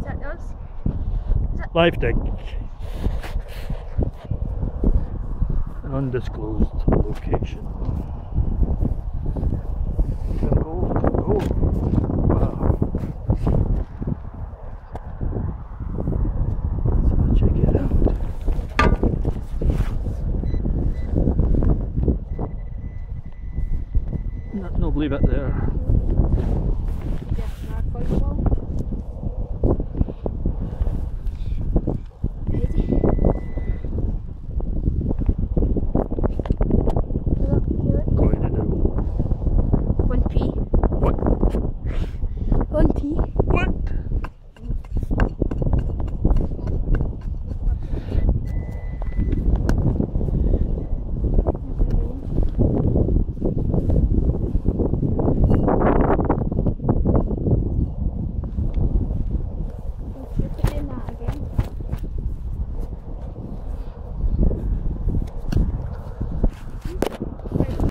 Is that those? Life deck. An undisclosed location. Go, check it out. No, there.